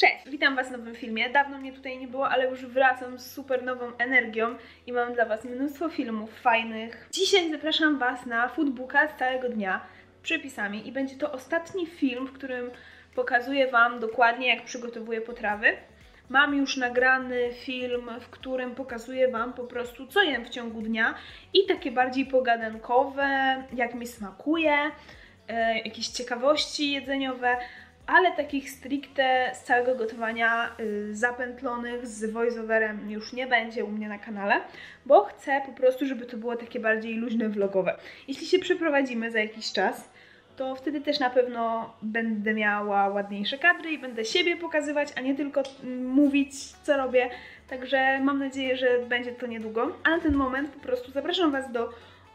Cześć! Witam Was w nowym filmie. Dawno mnie tutaj nie było, ale już wracam z super nową energią i mam dla Was mnóstwo filmów fajnych. Dzisiaj zapraszam Was na foodbooka z całego dnia z przepisami i będzie to ostatni film, w którym pokazuję Wam dokładnie jak przygotowuję potrawy. Mam już nagrany film, w którym pokazuję Wam po prostu co jem w ciągu dnia i takie bardziej pogadankowe, jak mi smakuje, e, jakieś ciekawości jedzeniowe, ale takich stricte z całego gotowania y, zapętlonych z voiceoverem już nie będzie u mnie na kanale, bo chcę po prostu, żeby to było takie bardziej luźne vlogowe. Jeśli się przeprowadzimy za jakiś czas, to wtedy też na pewno będę miała ładniejsze kadry i będę siebie pokazywać, a nie tylko mm, mówić, co robię. Także mam nadzieję, że będzie to niedługo. A na ten moment po prostu zapraszam Was do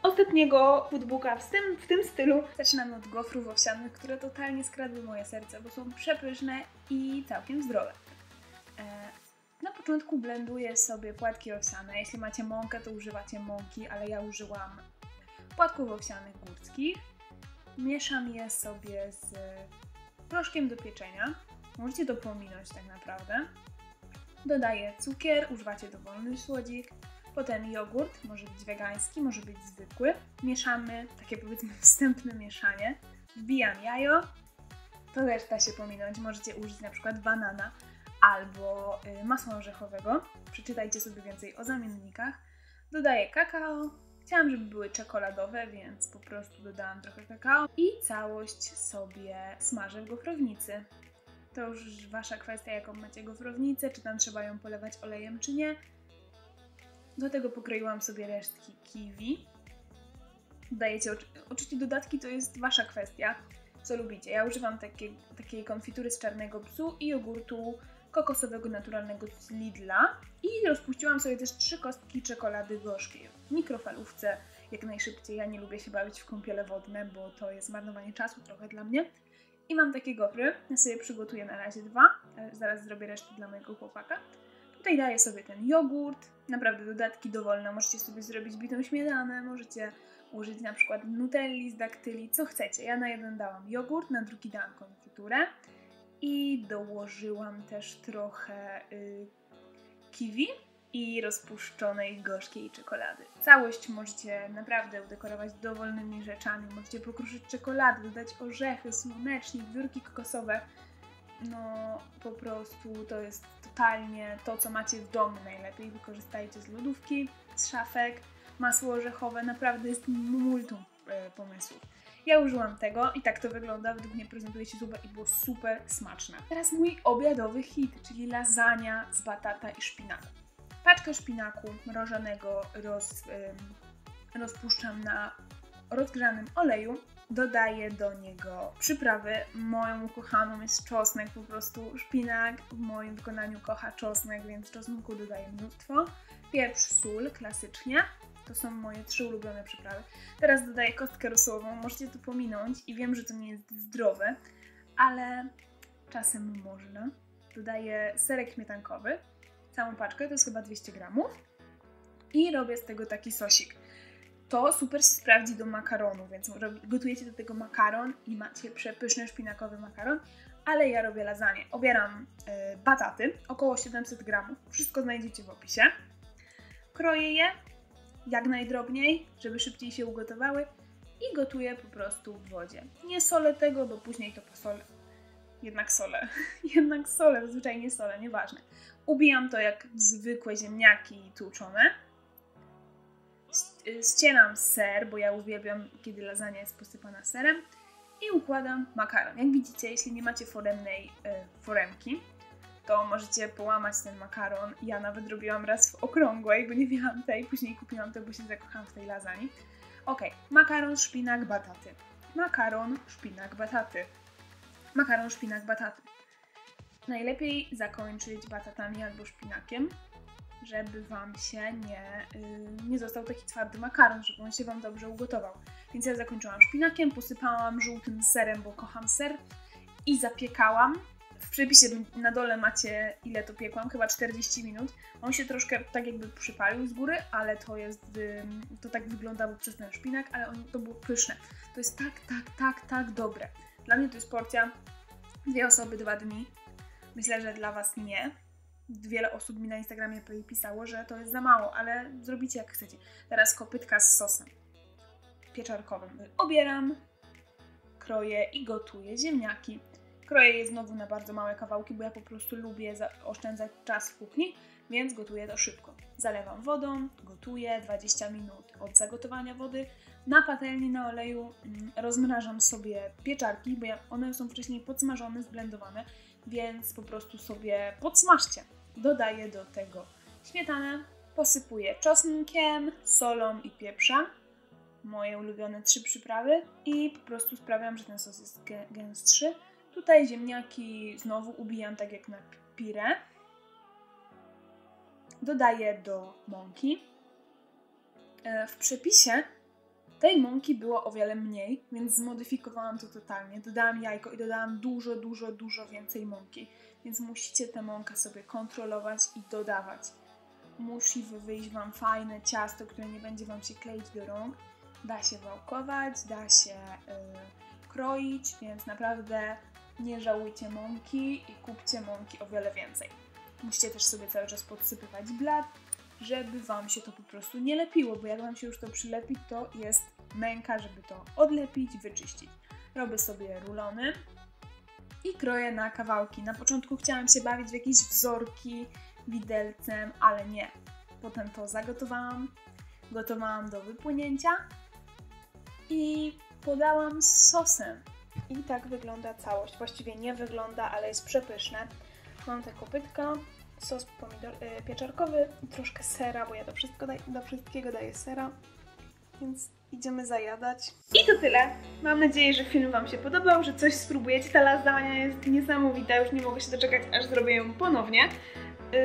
ostatniego foodbooka w tym, w tym stylu. Zaczynamy od gofrów owsianych, które totalnie skradły moje serce, bo są przepyszne i całkiem zdrowe. E, na początku blenduję sobie płatki owsiane. Jeśli macie mąkę, to używacie mąki, ale ja użyłam płatków owsianych górskich. Mieszam je sobie z proszkiem do pieczenia. Możecie to pominąć tak naprawdę. Dodaję cukier, używacie dowolny słodzik, Potem jogurt, może być wegański, może być zwykły. Mieszamy, takie powiedzmy wstępne mieszanie. Wbijam jajo, to też da się pominąć. Możecie użyć na przykład banana albo y, masła orzechowego. Przeczytajcie sobie więcej o zamiennikach. Dodaję kakao. Chciałam, żeby były czekoladowe, więc po prostu dodałam trochę kakao i całość sobie smażę w gofrownicy. To już Wasza kwestia, jaką macie gofrownicę, czy tam trzeba ją polewać olejem, czy nie. Do tego pokroiłam sobie resztki kiwi. Dajecie oczywiście dodatki, to jest Wasza kwestia, co lubicie. Ja używam takiej, takiej konfitury z czarnego psu i jogurtu kokosowego naturalnego z Lidla i rozpuściłam sobie też trzy kostki czekolady gorzkiej w mikrofalówce jak najszybciej. Ja nie lubię się bawić w kąpiele wodne, bo to jest marnowanie czasu trochę dla mnie. I mam takie gofry, ja sobie przygotuję na razie dwa, zaraz zrobię resztę dla mojego chłopaka. Tutaj daję sobie ten jogurt, naprawdę dodatki dowolne. Możecie sobie zrobić bitą śmietanę, możecie użyć na przykład nutelli z daktyli, co chcecie. Ja na jeden dałam jogurt, na drugi dałam konfiturę i dołożyłam też trochę y, kiwi i rozpuszczonej gorzkiej czekolady. Całość możecie naprawdę udekorować dowolnymi rzeczami. Możecie pokruszyć czekoladę, dodać orzechy, słonecznik, wiórki kokosowe no po prostu to jest totalnie to, co macie w domu najlepiej. Wykorzystajcie z lodówki, z szafek, masło orzechowe, naprawdę jest multum e, pomysłów. Ja użyłam tego i tak to wygląda, według mnie prezentuje się super i było super smaczne. Teraz mój obiadowy hit, czyli lasagna z batata i szpinaku. Paczkę szpinaku mrożonego roz, rozpuszczam na rozgrzanym oleju dodaję do niego przyprawy. Moją ukochaną jest czosnek, po prostu szpinak w moim wykonaniu kocha czosnek, więc czosnku dodaję mnóstwo. Pieprz, sól, klasycznie. To są moje trzy ulubione przyprawy. Teraz dodaję kostkę rosową, możecie to pominąć i wiem, że to nie jest zdrowe, ale czasem można. Dodaję serek śmietankowy, całą paczkę, to jest chyba 200 gramów i robię z tego taki sosik to super się sprawdzi do makaronu, więc gotujecie do tego makaron i macie przepyszny szpinakowy makaron, ale ja robię lasagne. Obieram y, bataty, około 700 gramów, wszystko znajdziecie w opisie. Kroję je jak najdrobniej, żeby szybciej się ugotowały i gotuję po prostu w wodzie. Nie solę tego, bo później to posolę. Jednak solę. Jednak solę, zwyczajnie solę, nieważne. Ubijam to jak zwykłe ziemniaki tłuczone ścieram ser, bo ja uwielbiam, kiedy lasagna jest posypana serem i układam makaron. Jak widzicie, jeśli nie macie foremnej y, foremki, to możecie połamać ten makaron. Ja nawet robiłam raz w okrągłej, bo nie miałam tej, później kupiłam to, bo się zakochałam w tej lasagne. Ok, makaron, szpinak, bataty. Makaron, szpinak, bataty. Makaron, szpinak, bataty. Najlepiej zakończyć batatami albo szpinakiem, żeby Wam się nie, yy, nie został taki twardy makaron, żeby on się Wam dobrze ugotował. Więc ja zakończyłam szpinakiem, posypałam żółtym serem, bo kocham ser i zapiekałam. W przepisie na dole macie ile to piekłam, chyba 40 minut. On się troszkę tak jakby przypalił z góry, ale to jest, yy, to tak wyglądało przez ten szpinak, ale on, to było pyszne. To jest tak, tak, tak, tak dobre. Dla mnie to jest porcja dwie osoby, dwa dni Myślę, że dla Was nie. Wiele osób mi na Instagramie pisało, że to jest za mało, ale zrobicie jak chcecie. Teraz kopytka z sosem pieczarkowym. Obieram, kroję i gotuję ziemniaki. Kroję je znowu na bardzo małe kawałki, bo ja po prostu lubię oszczędzać czas w kuchni, więc gotuję to szybko. Zalewam wodą, gotuję 20 minut od zagotowania wody. Na patelni na oleju mm, rozmrażam sobie pieczarki, bo one są wcześniej podsmażone, zblendowane, więc po prostu sobie podsmażcie. Dodaję do tego śmietanę, posypuję czosnkiem, solą i pieprzem moje ulubione trzy przyprawy i po prostu sprawiam, że ten sos jest gęstszy. Tutaj ziemniaki znowu ubijam tak jak na pire. Dodaję do mąki. E, w przepisie tej mąki było o wiele mniej, więc zmodyfikowałam to totalnie. Dodałam jajko i dodałam dużo, dużo, dużo więcej mąki. Więc musicie tę mąkę sobie kontrolować i dodawać. Musi wyjść Wam fajne ciasto, które nie będzie Wam się kleić do rąk. Da się wałkować, da się yy, kroić, więc naprawdę nie żałujcie mąki i kupcie mąki o wiele więcej. Musicie też sobie cały czas podsypywać blat, żeby Wam się to po prostu nie lepiło, bo jak Wam się już to przylepi, to jest męka, żeby to odlepić, wyczyścić. Robię sobie rulony i kroję na kawałki. Na początku chciałam się bawić w jakieś wzorki widelcem, ale nie. Potem to zagotowałam, gotowałam do wypłynięcia i podałam z sosem. I tak wygląda całość. Właściwie nie wygląda, ale jest przepyszne. Mam te kopytka, sos pomidor, yy, pieczarkowy troszkę sera, bo ja do, wszystko daj, do wszystkiego daję sera. Więc idziemy zajadać. I to tyle. Mam nadzieję, że film Wam się podobał, że coś spróbujecie. Ta lasagna jest niesamowita, już nie mogę się doczekać, aż zrobię ją ponownie. Yy,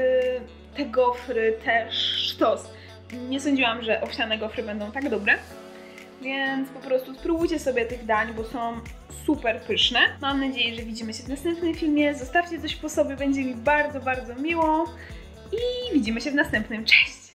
te gofry też sztos. Nie sądziłam, że owsiane gofry będą tak dobre. Więc po prostu spróbujcie sobie tych dań, bo są super pyszne. Mam nadzieję, że widzimy się w następnym filmie. Zostawcie coś po sobie, będzie mi bardzo, bardzo miło. I widzimy się w następnym. Cześć!